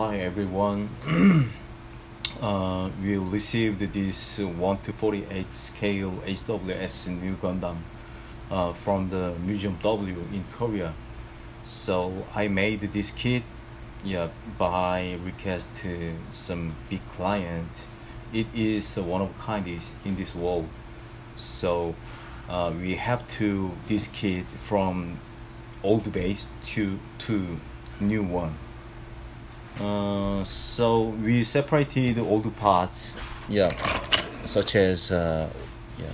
Hi everyone. uh, we received this 1 to 48 scale HWS new Gundam uh, from the Museum W in Korea. So I made this kit yeah, by request to some big client. It is one of kind in this world. So uh, we have to this kit from old base to to new one. Uh, so we separated all the parts, yeah, such as uh, yeah,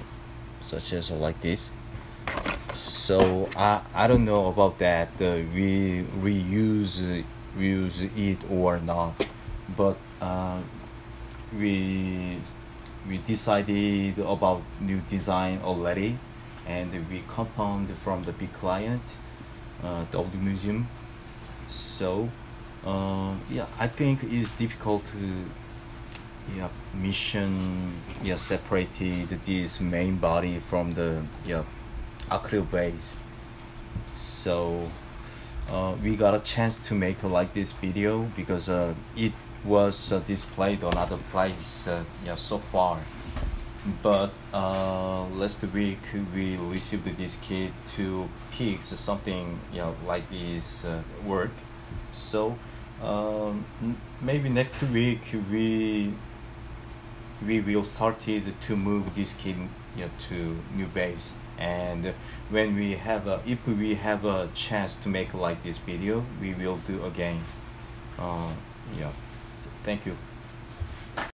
such as like this. So I I don't know about that. Uh, we reuse uh, use it or not, but uh, we we decided about new design already, and we compound from the big client, uh, the old museum. So uh, yeah i think it's difficult to yeah mission yeah separated this main body from the yeah acrylic base. So uh, we got a chance to make a like this video because uh, it was uh, displayed on other place uh, yeah so far. But uh, last week we received this kit to pick something yeah like this uh, work. So um, maybe next week we we will started to move this kid yeah, to new base. And when we have a if we have a chance to make like this video we will do again. Uh, yeah. Thank you